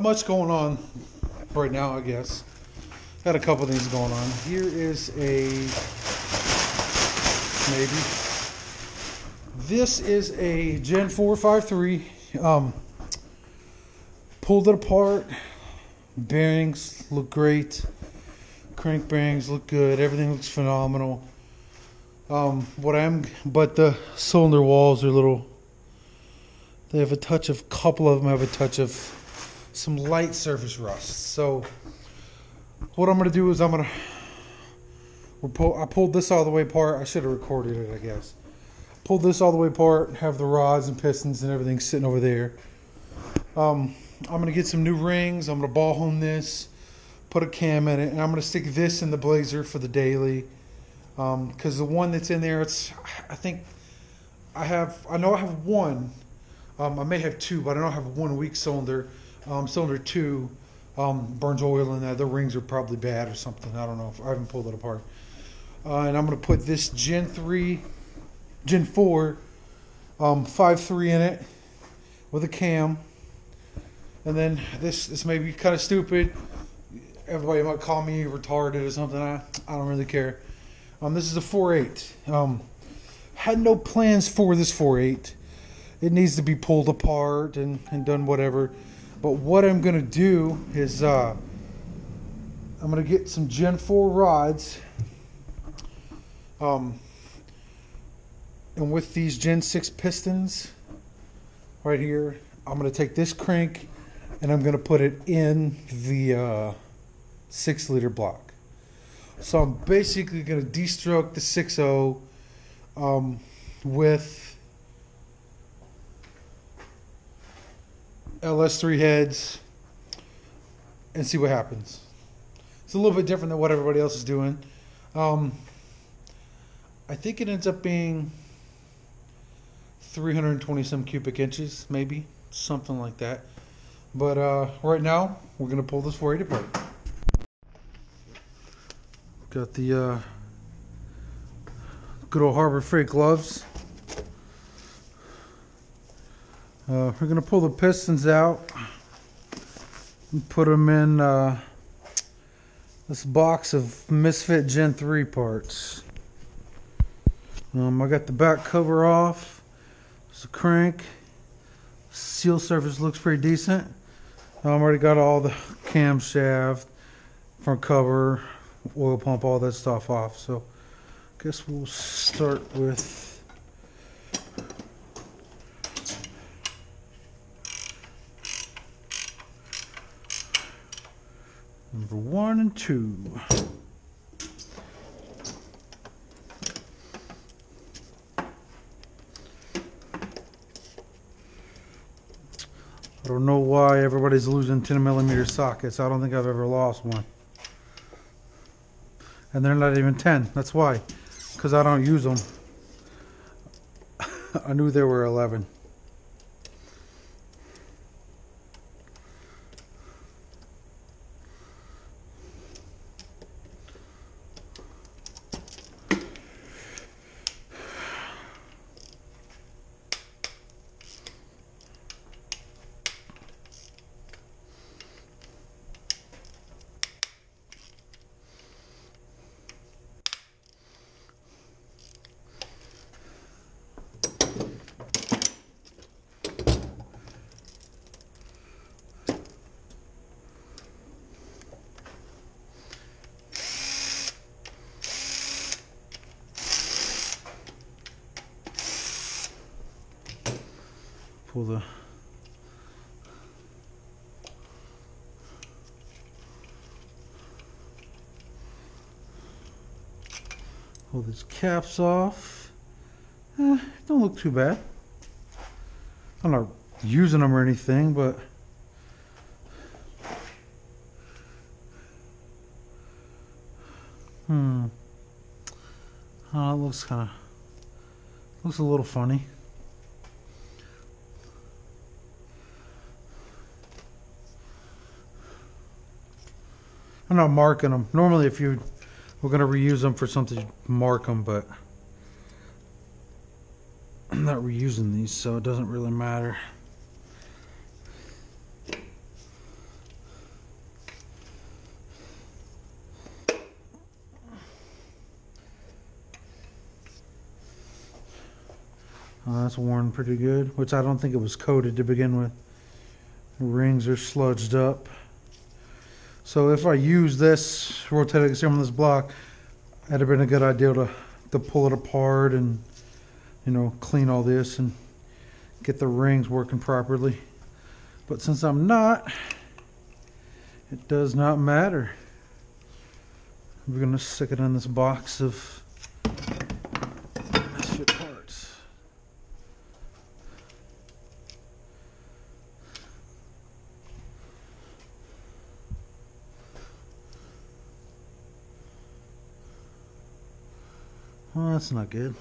Much going on right now, I guess. Got a couple things going on. Here is a maybe. This is a Gen 453. Um, pulled it apart. Bearings look great. Crank bearings look good. Everything looks phenomenal. Um, what I'm, but the cylinder walls are little. They have a touch of, a couple of them have a touch of some light surface rust. So, what I'm gonna do is I'm gonna. I pulled this all the way apart. I should have recorded it, I guess. Pulled this all the way apart. Have the rods and pistons and everything sitting over there. Um, I'm gonna get some new rings. I'm gonna ball hone this, put a cam in it, and I'm gonna stick this in the blazer for the daily because um, the one that's in there, it's I think I have I know I have one. Um, I may have two, but I don't have one weak cylinder. Um, cylinder two um, burns oil in that. The rings are probably bad or something. I don't know. If, I haven't pulled it apart. Uh, and I'm gonna put this Gen three, Gen four, um, five three in it with a cam. And then this this may be kind of stupid. Everybody might call me retarded or something. I I don't really care. Um, this is a 4.8. Um, had no plans for this 4.8. It needs to be pulled apart and, and done whatever. But what I'm going to do is uh, I'm going to get some Gen 4 rods. Um, and with these Gen 6 pistons right here, I'm going to take this crank and I'm going to put it in the uh, 6 liter block. So I'm basically going to destroke the 6.0 um, with LS3 heads and see what happens. It's a little bit different than what everybody else is doing. Um, I think it ends up being 320 some cubic inches, maybe something like that. But uh, right now, we're going to pull this 480 apart. Got the uh, good old Harbor Freight gloves. Uh, we're going to pull the pistons out and put them in uh, this box of Misfit Gen 3 parts. Um, I got the back cover off. It's a crank. Seal surface looks pretty decent. I um, already got all the camshaft, front cover, oil pump, all that stuff off. So I guess we'll start with number one and two. I don't know why everybody's losing 10 millimeter sockets. I don't think I've ever lost one and they're not even 10. That's why, because I don't use them. I knew there were 11. Pull the pull these caps off. Eh, don't look too bad. I'm not using them or anything, but hmm. Oh, it looks kind of looks a little funny. not marking them. Normally, if you, we're going to reuse them for something, mark them, but I'm not reusing these, so it doesn't really matter. Oh, that's worn pretty good, which I don't think it was coated to begin with. Rings are sludged up. So if I use this rotating exam on this block, it'd have been a good idea to, to pull it apart and, you know, clean all this and get the rings working properly. But since I'm not, it does not matter. We're gonna stick it in this box of misfit parts. Well, that's not good.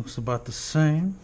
Looks about the same.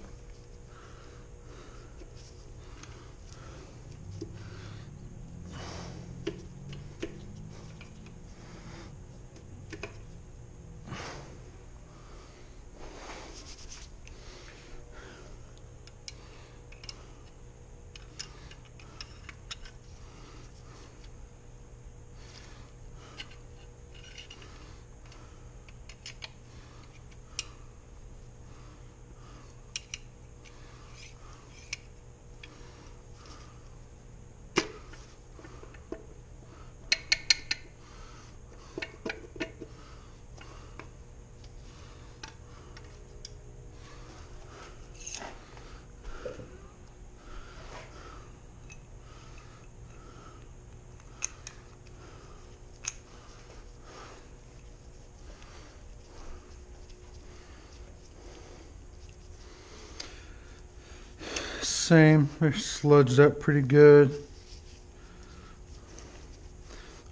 Same, they're sludged up pretty good.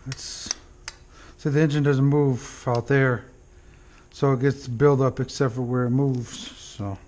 It's so the engine doesn't move out there, so it gets build up except for where it moves. So.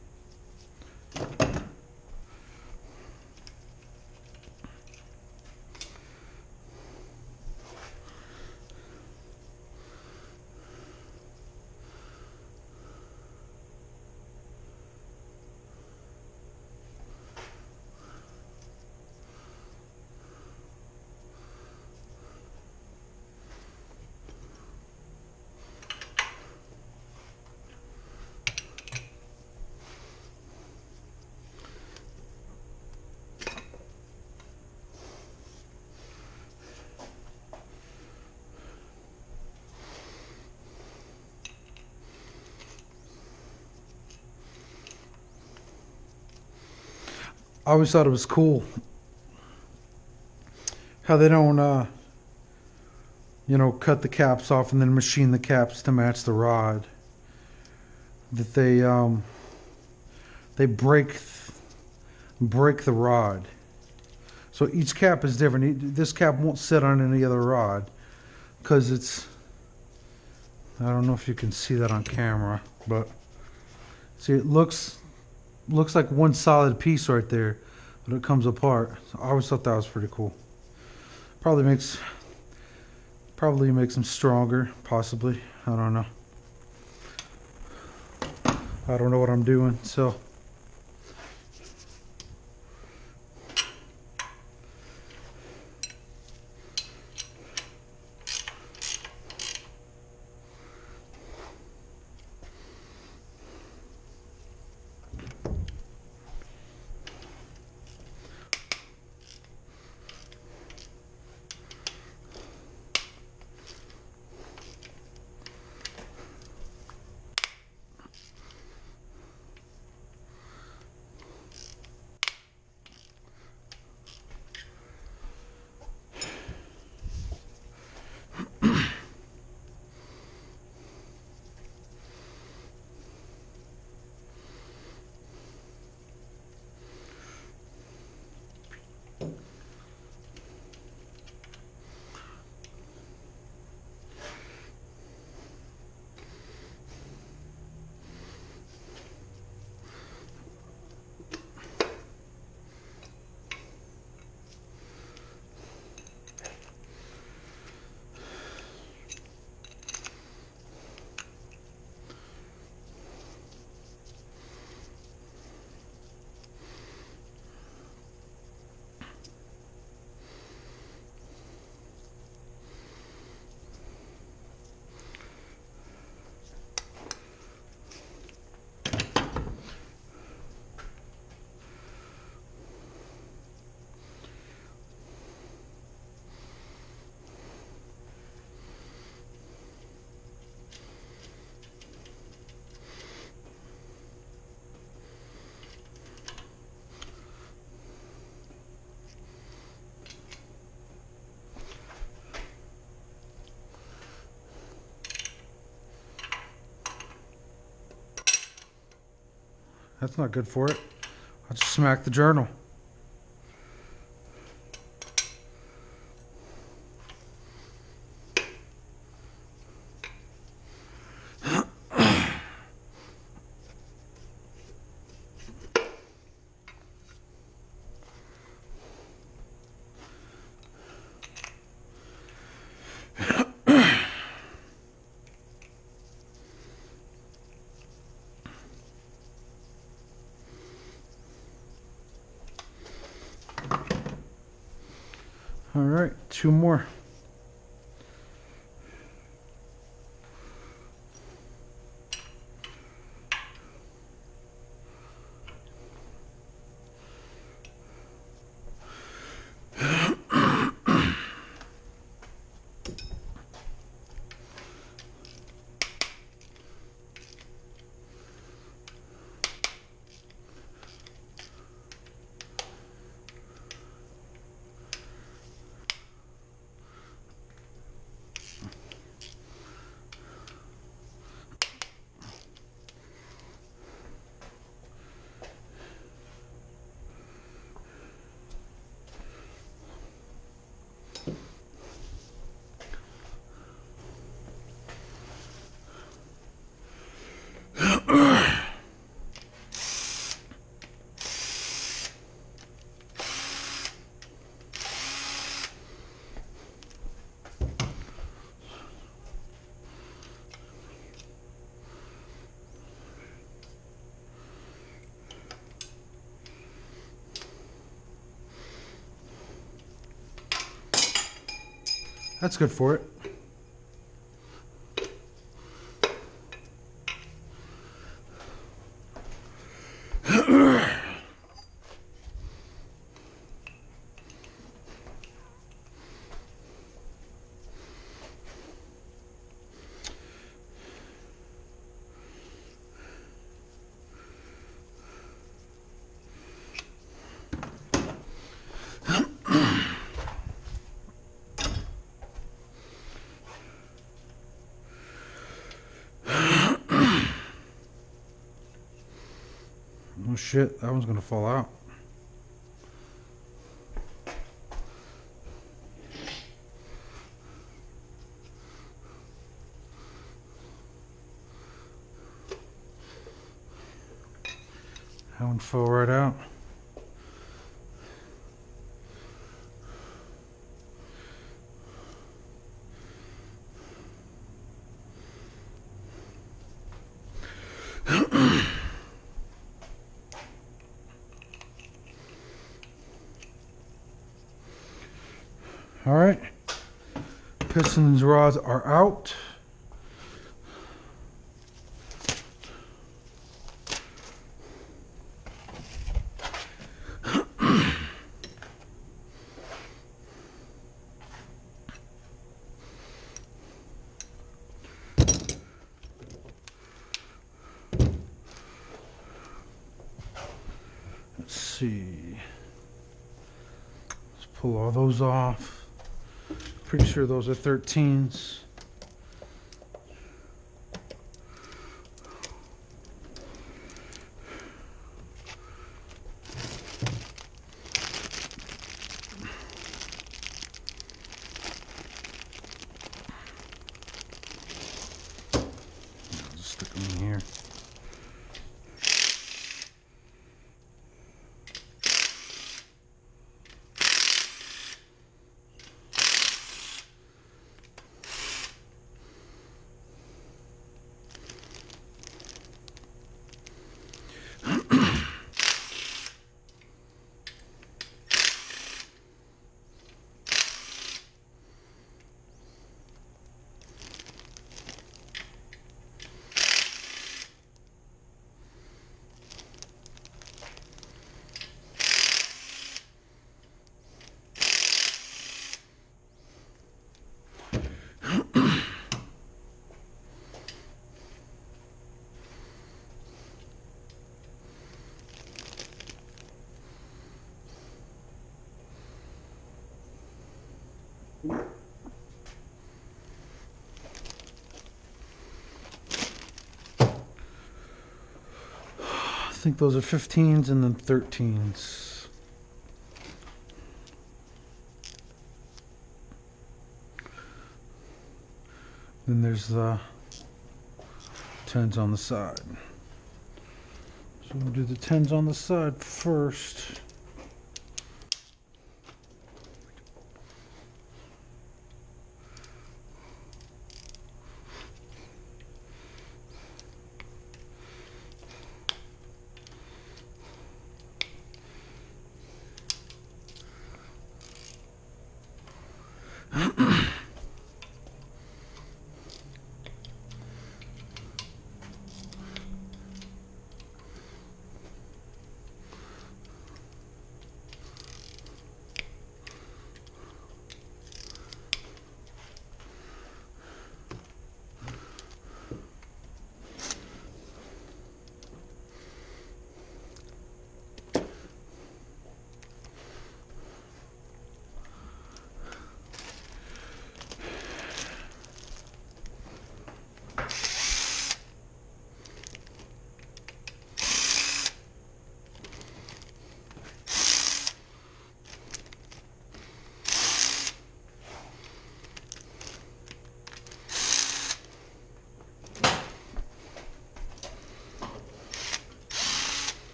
I always thought it was cool how they don't, uh, you know, cut the caps off and then machine the caps to match the rod. That they um, they break break the rod. So each cap is different. This cap won't sit on any other rod because it's. I don't know if you can see that on camera, but see it looks looks like one solid piece right there, but it comes apart. So I always thought that was pretty cool. Probably makes probably makes them stronger, possibly. I don't know. I don't know what I'm doing, so. That's not good for it. I'll just smack the journal. All right, two more. That's good for it. Oh shit, that one's gonna fall out. That one fell right out. All right. Pistons rods are out. Let's see. Let's pull all those off. Pretty sure those are 13s. I'll just stick them in here. I think those are 15s and then 13s. Then there's the 10s on the side. So we'll do the 10s on the side first.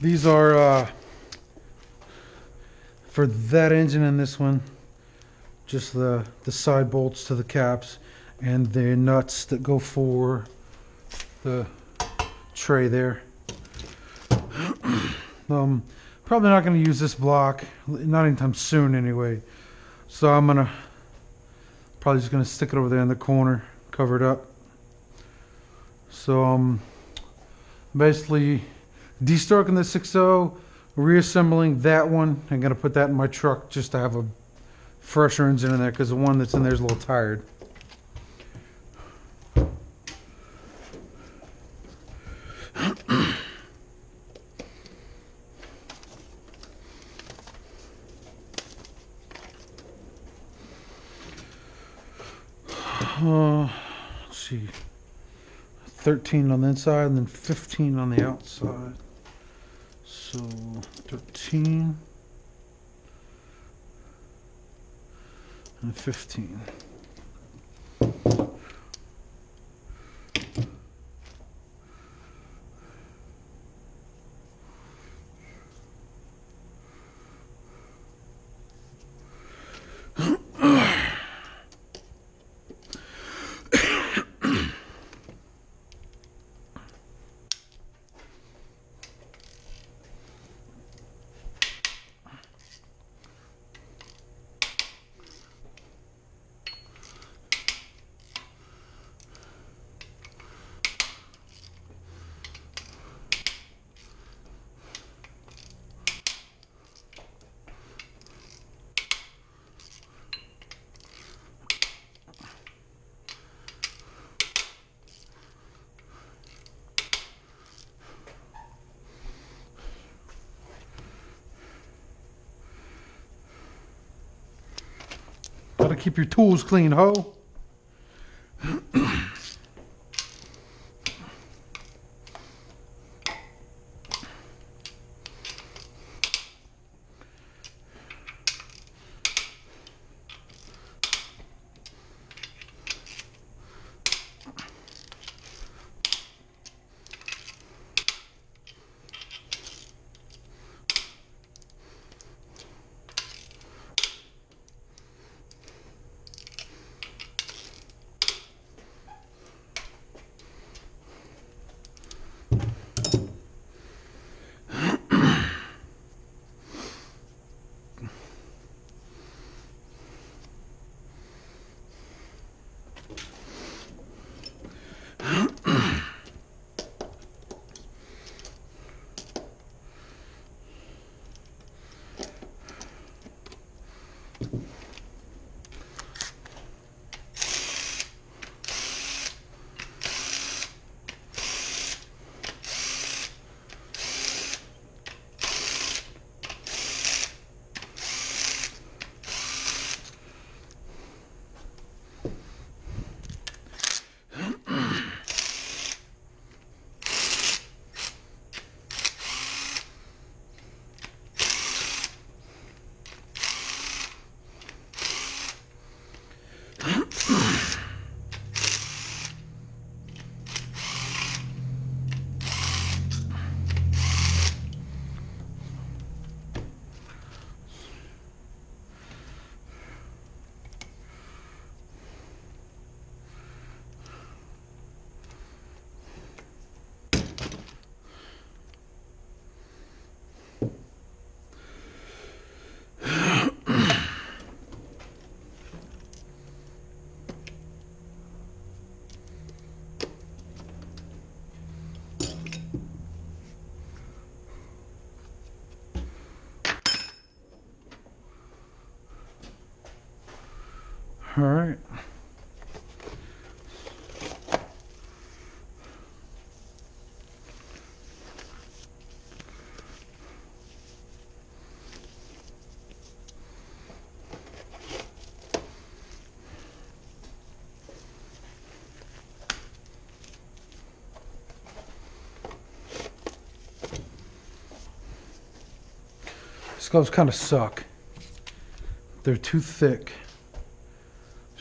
These are uh, for that engine and this one, just the, the side bolts to the caps and the nuts that go for the tray there. um, probably not going to use this block, not anytime soon anyway. So I'm going to probably just going to stick it over there in the corner, cover it up. So um, basically destroking the 6.0, reassembling that one. I'm going to put that in my truck just to have a fresher engine in there because the one that's in there is a little tired. Uh, let's see, 13 on the inside and then 15 on the outside. So 13 and 15. Keep your tools clean, ho. All right. These gloves kind of suck. They're too thick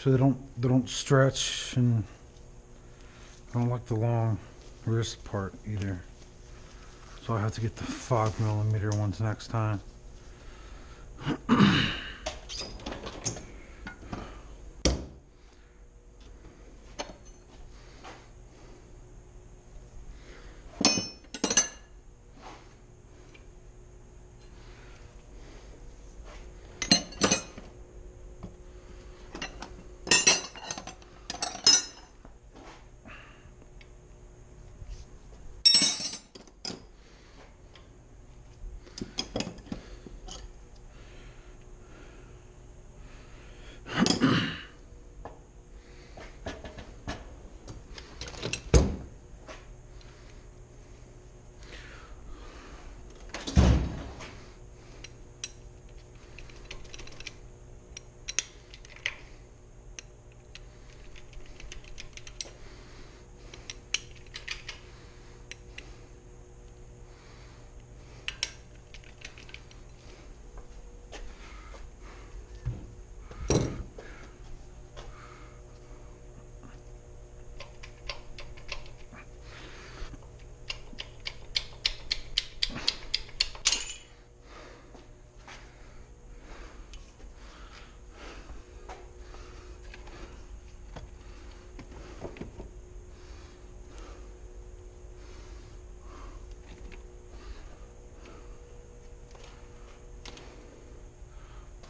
so they don't they don't stretch and I don't like the long wrist part either. So I have to get the five millimeter ones next time.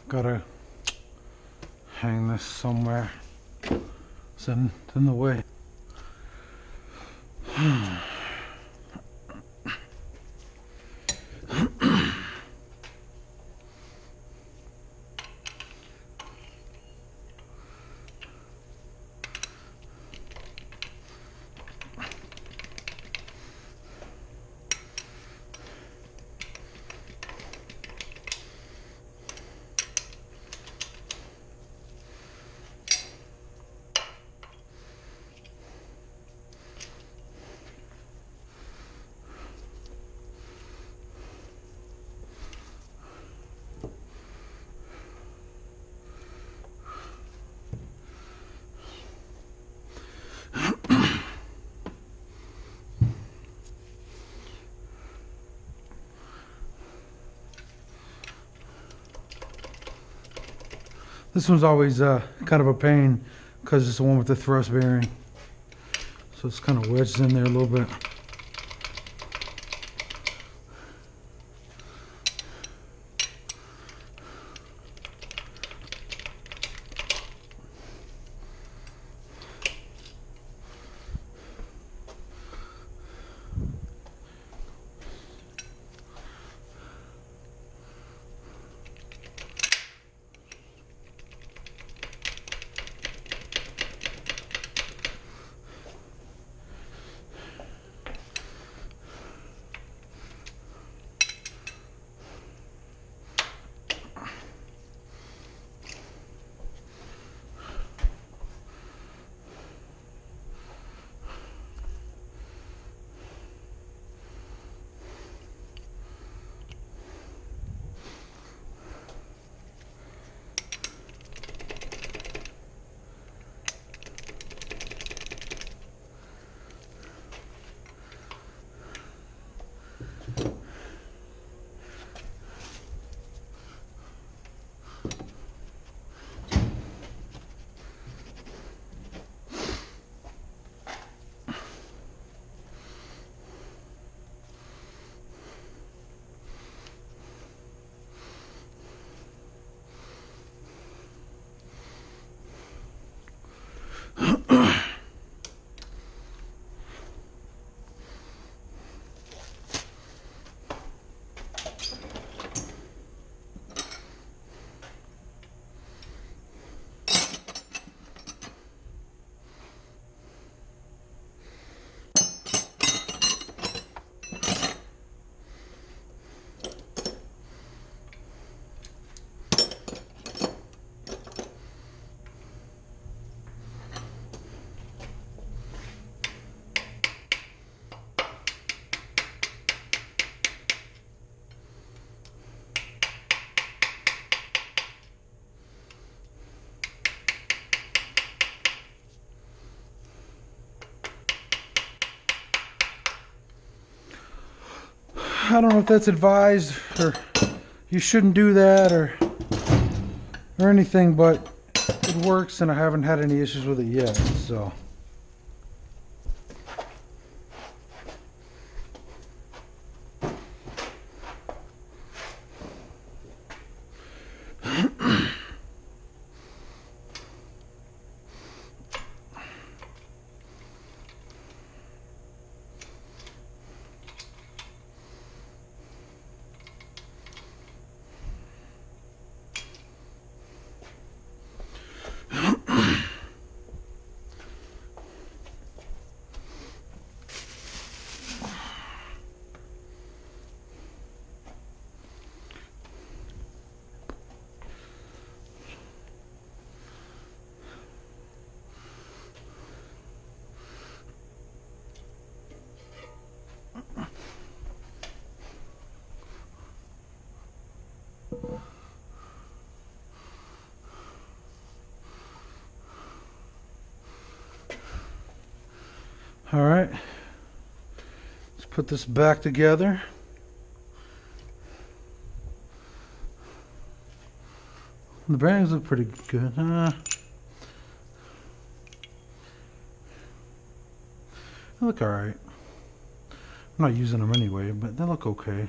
Gotta hang this somewhere. It's in, it's in the way. This one's always uh, kind of a pain because it's the one with the thrust bearing. So it's kind of wedged in there a little bit. I don't know if that's advised or you shouldn't do that or or anything, but it works and I haven't had any issues with it yet. So. All right. Let's put this back together. The bearings look pretty good. Uh, they look alright. I'm not using them anyway, but they look okay.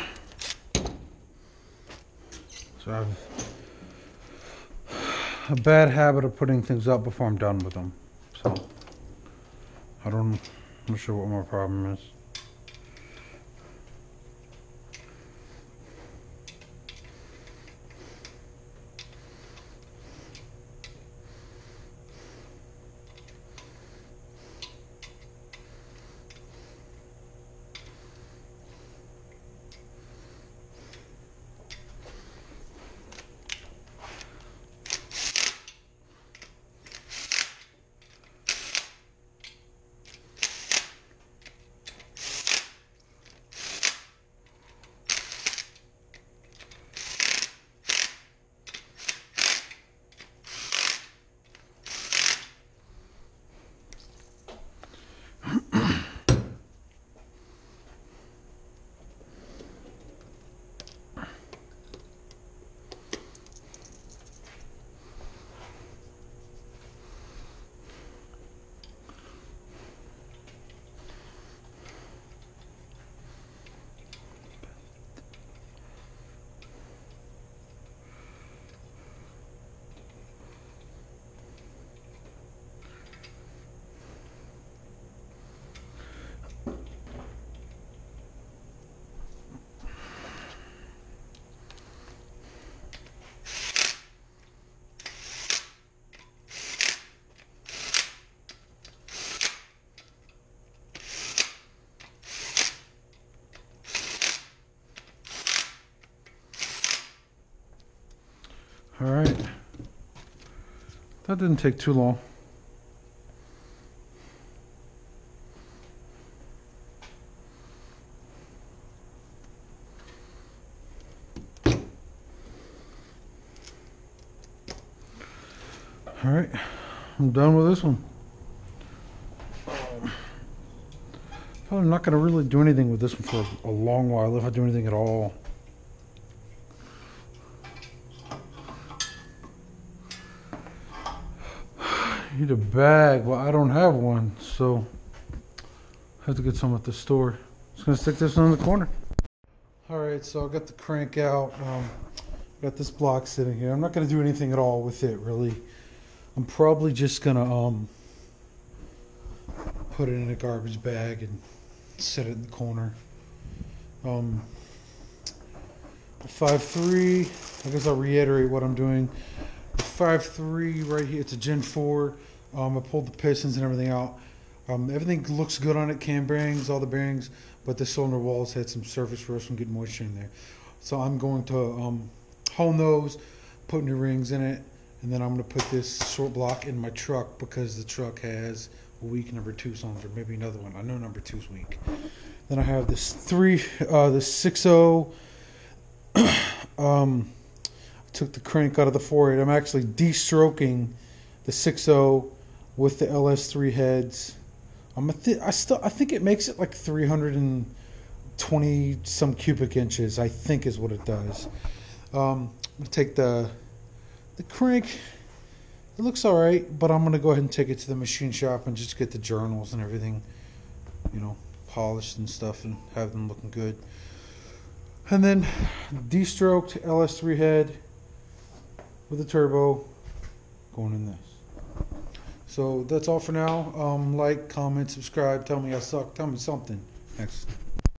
So I have a bad habit of putting things up before I'm done with them. So I don't, I'm not sure what my problem is. All right. That didn't take too long. All right, I'm done with this one. Um, Probably not going to really do anything with this one for a long while, if I do anything at all. Need a bag. Well, I don't have one, so I have to get some at the store. Just gonna stick this in the corner. All right, so I got the crank out. Um, got this block sitting here. I'm not gonna do anything at all with it, really. I'm probably just gonna um, put it in a garbage bag and set it in the corner. Um, five three. I guess I'll reiterate what I'm doing. Five three right here. It's a Gen four. Um, I pulled the pistons and everything out. Um, everything looks good on it. Cam bearings, all the bearings, but the cylinder walls had some surface rust from getting moisture in there. So I'm going to um, hone those, put new rings in it, and then I'm going to put this short block in my truck because the truck has weak number two cylinder, maybe another one. I know number two's weak. Then I have this three, uh, the six zero. um, took the crank out of the 4.8. I'm actually de-stroking the 6.0 with the LS3 heads. I'm a th- I still I think it makes it like 320 some cubic inches. I think is what it does. Um, I'm gonna take the the crank. It looks all right, but I'm gonna go ahead and take it to the machine shop and just get the journals and everything, you know, polished and stuff, and have them looking good. And then de-stroked LS3 head with a turbo going in this. So that's all for now. Um, like, comment, subscribe. Tell me I suck. Tell me something. Next.